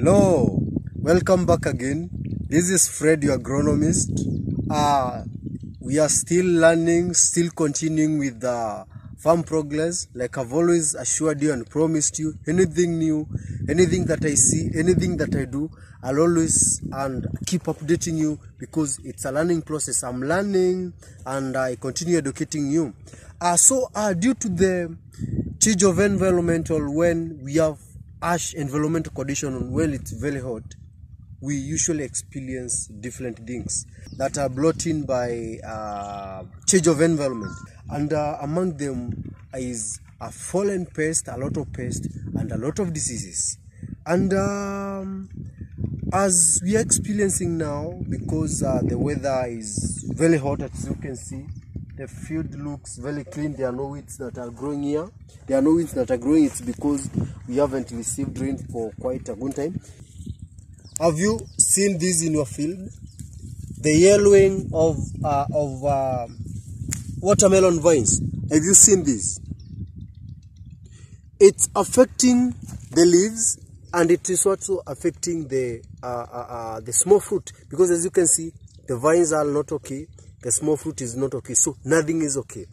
Hello, welcome back again. This is Fred, your agronomist. Uh, we are still learning, still continuing with the farm progress. Like I've always assured you and promised you, anything new, anything that I see, anything that I do, I'll always and keep updating you because it's a learning process. I'm learning and I continue educating you. Uh, so uh, due to the change of environmental when we have harsh environmental condition when it's very hot we usually experience different things that are brought in by uh, change of environment. And uh, among them is a fallen pest a lot of pest and a lot of diseases. And um, as we are experiencing now because uh, the weather is very hot as you can see the field looks very clean. There are no weeds that are growing here. There are no weeds that are growing. It's because we haven't received rain for quite a good time. Have you seen this in your field? The yellowing of uh, of uh, watermelon vines. Have you seen this? It's affecting the leaves and it is also affecting the uh, uh, uh, the small fruit. Because as you can see the vines are not okay the small fruit is not okay so nothing is okay.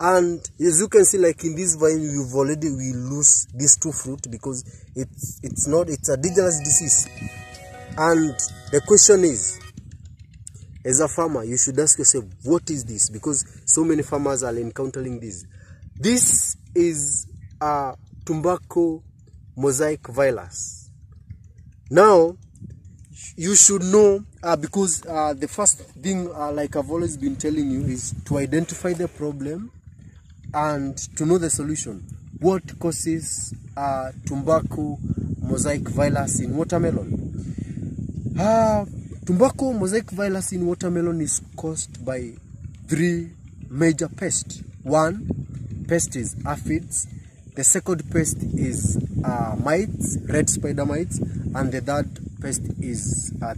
And as you can see like in this vine we've already we lose these two fruit because it's it's not it's a dangerous disease. And the question is as a farmer you should ask yourself what is this? Because so many farmers are encountering this. This is a tobacco mosaic virus. Now you should know uh, because uh, the first thing uh, like i've always been telling you is to identify the problem and to know the solution. What causes uh, tobacco mosaic virus in watermelon? Uh, tobacco mosaic virus in watermelon is caused by three major pests. One pest is aphids. The second pest is uh, mites red spider mites. And the third pest is uh.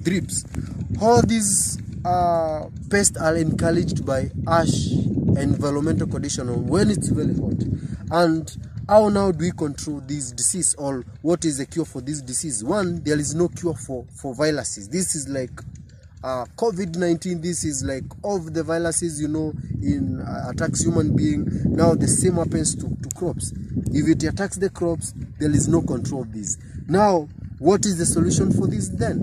All these uh, pests are encouraged by ash environmental condition when it's very hot. And how now do we control this disease or what is the cure for this disease? One, there is no cure for, for viruses. This is like uh, COVID-19, this is like of the viruses, you know, in uh, attacks human being. Now the same happens to, to crops. If it attacks the crops, there is no control of this. Now, what is the solution for this then?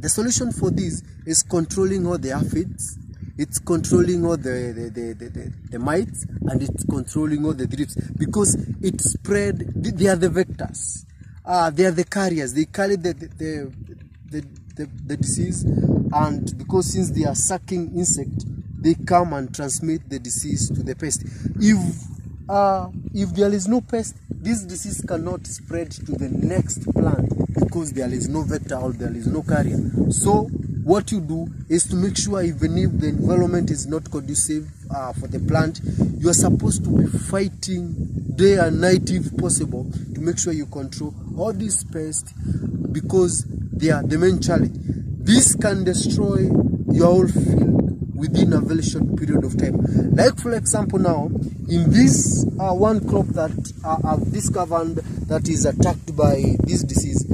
The solution for this is controlling all the aphids, it's controlling all the, the, the, the, the, the mites, and it's controlling all the thrips because it spread, they are the vectors. Uh, they are the carriers, they carry the, the, the, the, the disease, and because since they are sucking insect, they come and transmit the disease to the pest. If uh, if there is no pest, this disease cannot spread to the next plant because there is no vector or there is no carrier. So what you do is to make sure even if the environment is not conducive uh, for the plant, you are supposed to be fighting day and night if possible to make sure you control all these pests because they are the main challenge. This can destroy your whole field within a very short period of time. Like for example now, in this uh, one crop that uh, I've discovered that is attacked by this disease,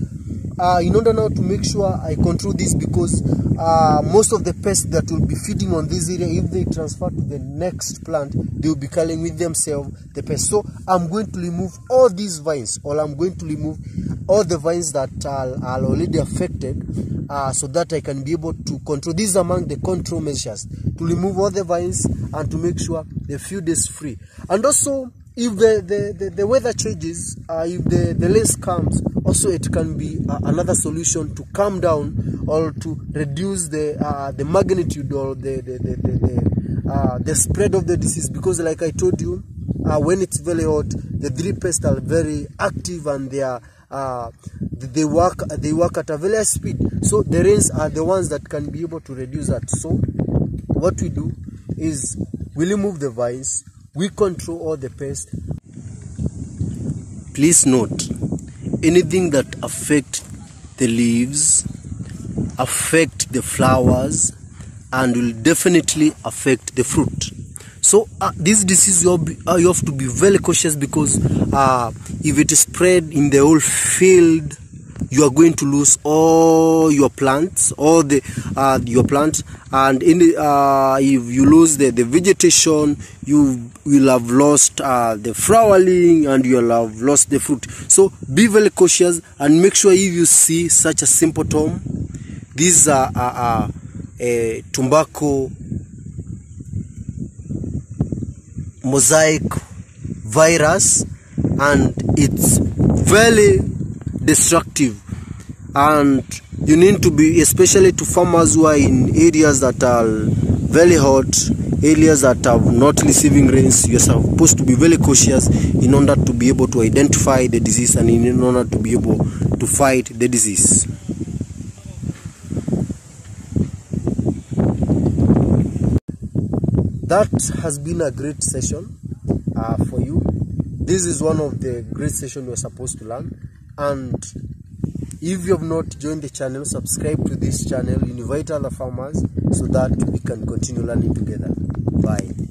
uh, in order now to make sure I control this because uh, most of the pests that will be feeding on this area, if they transfer to the next plant, they will be carrying with themselves the pest. So I'm going to remove all these vines or I'm going to remove all the vines that are, are already affected uh, so that I can be able to control. These among the control measures to remove all the vines and to make sure the field is free. And also, if the, the, the, the weather changes, uh, if the, the less comes, also it can be uh, another solution to calm down or to reduce the uh, the magnitude or the the, the, the, the, uh, the spread of the disease because like I told you, uh, when it's very hot, the thrip pests are very active and they are uh, they work they work at a very speed. So the rains are the ones that can be able to reduce that. So what we do is we remove the vines, we control all the pests. Please note, anything that affect the leaves, affect the flowers, and will definitely affect the fruit. So uh, this disease you uh, you have, to be very cautious because uh, if it is spread in the whole field, you are going to lose all your plants all the uh, your plant and in the, uh, if you lose the, the vegetation you will have lost uh, the flowering and you will have lost the fruit. So be very cautious and make sure if you see such a symptom these are uh, uh, a tobacco mosaic virus and it's very destructive. And you need to be especially to farmers who are in areas that are very hot areas that are not receiving rains you're supposed to be very cautious in order to be able to identify the disease and in order to be able to fight the disease that has been a great session uh, for you. This is one of the great sessions you're supposed to learn. And if you have not joined the channel subscribe to this channel invite other farmers so that we can continue learning together. Bye